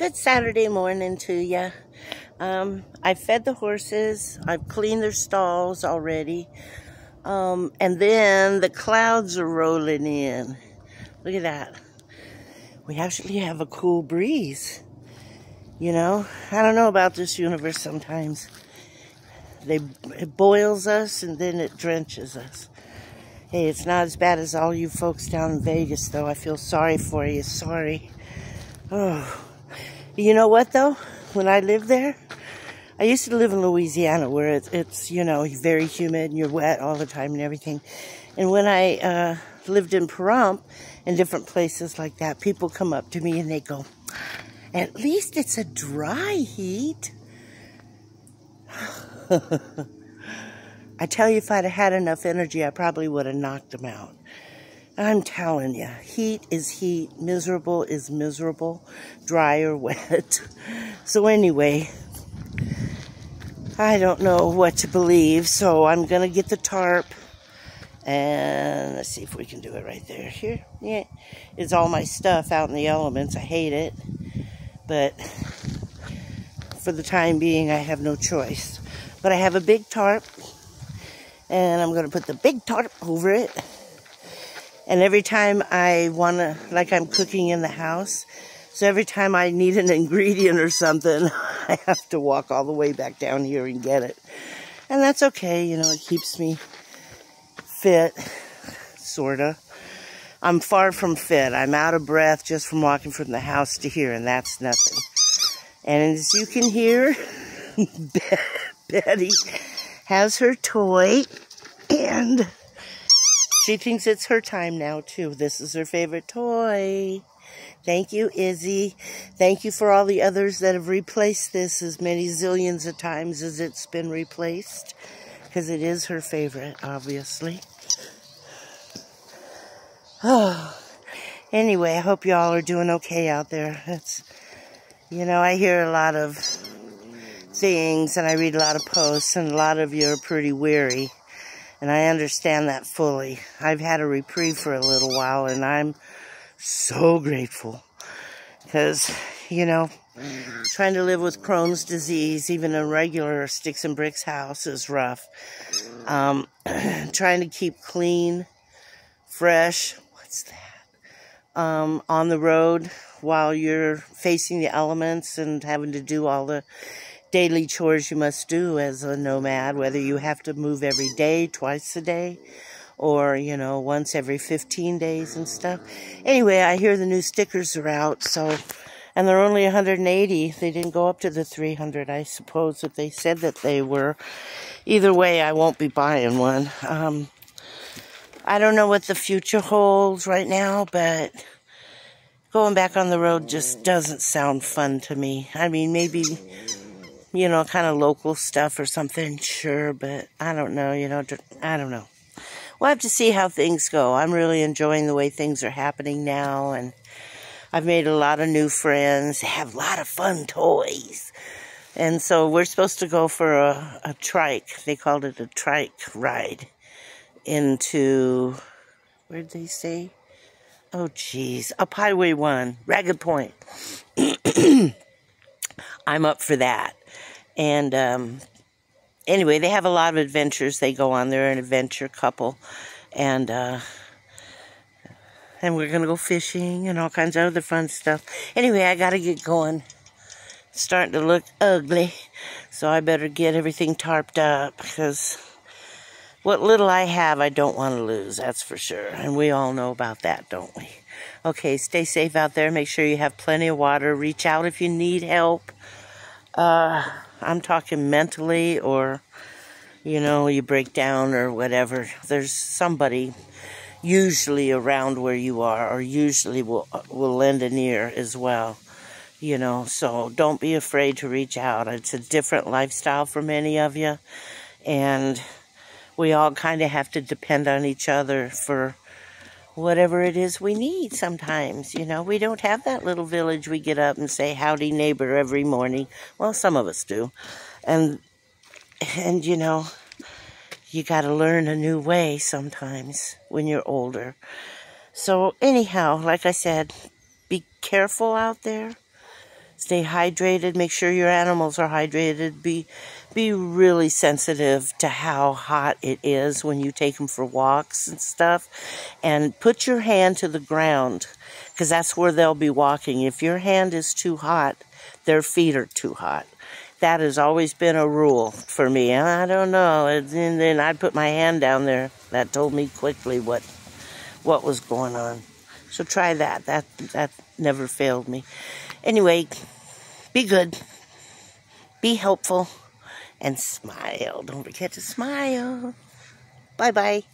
Good Saturday morning to you. Um, I fed the horses. I've cleaned their stalls already. Um, and then the clouds are rolling in. Look at that. We actually have a cool breeze. You know, I don't know about this universe sometimes. They, it boils us and then it drenches us. Hey, it's not as bad as all you folks down in Vegas, though. I feel sorry for you. Sorry. Oh. You know what, though? When I lived there, I used to live in Louisiana where it's, it's you know, very humid and you're wet all the time and everything. And when I uh, lived in Pahrump and different places like that, people come up to me and they go, at least it's a dry heat. I tell you, if I'd have had enough energy, I probably would have knocked them out. I'm telling you, heat is heat, miserable is miserable, dry or wet. So anyway, I don't know what to believe, so I'm going to get the tarp. And let's see if we can do it right there. Here, yeah, it's all my stuff out in the elements. I hate it, but for the time being, I have no choice. But I have a big tarp, and I'm going to put the big tarp over it and every time I want to, like I'm cooking in the house, so every time I need an ingredient or something, I have to walk all the way back down here and get it. And that's okay, you know, it keeps me fit, sorta. I'm far from fit. I'm out of breath just from walking from the house to here, and that's nothing. And as you can hear, Betty has her toy, and she thinks it's her time now, too. This is her favorite toy. Thank you, Izzy. Thank you for all the others that have replaced this as many zillions of times as it's been replaced. Because it is her favorite, obviously. Oh. Anyway, I hope y'all are doing okay out there. It's, you know, I hear a lot of things and I read a lot of posts and a lot of you are pretty weary. And I understand that fully. I've had a reprieve for a little while and I'm so grateful. Because, you know, trying to live with Crohn's disease, even a regular sticks and bricks house is rough. Um, trying to keep clean, fresh, what's that? Um, on the road while you're facing the elements and having to do all the daily chores you must do as a nomad, whether you have to move every day, twice a day, or, you know, once every 15 days and stuff. Anyway, I hear the new stickers are out, so, and they're only 180. They didn't go up to the 300, I suppose, that they said that they were. Either way, I won't be buying one. Um, I don't know what the future holds right now, but going back on the road just doesn't sound fun to me. I mean, maybe you know, kind of local stuff or something, sure, but I don't know, you know, I don't know. We'll have to see how things go. I'm really enjoying the way things are happening now, and I've made a lot of new friends, have a lot of fun toys. And so we're supposed to go for a, a trike. They called it a trike ride into, where did they say? Oh, geez, up Highway 1, Ragged Point. I'm up for that. And um, anyway, they have a lot of adventures they go on. They're an adventure couple. And uh, and we're going to go fishing and all kinds of other fun stuff. Anyway, I got to get going. It's starting to look ugly. So I better get everything tarped up because what little I have, I don't want to lose. That's for sure. And we all know about that, don't we? Okay, stay safe out there. Make sure you have plenty of water. Reach out if you need help. Uh, I'm talking mentally or, you know, you break down or whatever. There's somebody usually around where you are or usually will, will lend an ear as well. You know, so don't be afraid to reach out. It's a different lifestyle for many of you. And we all kind of have to depend on each other for whatever it is we need sometimes. You know, we don't have that little village we get up and say howdy neighbor every morning. Well, some of us do. And and you know, you got to learn a new way sometimes when you're older. So anyhow, like I said, be careful out there. Stay hydrated. Make sure your animals are hydrated. Be be really sensitive to how hot it is when you take them for walks and stuff. And put your hand to the ground because that's where they'll be walking. If your hand is too hot, their feet are too hot. That has always been a rule for me. I don't know. And then I'd put my hand down there. That told me quickly what what was going on. So try that. That that never failed me. Anyway, be good. Be helpful and smile. Don't forget to smile. Bye bye.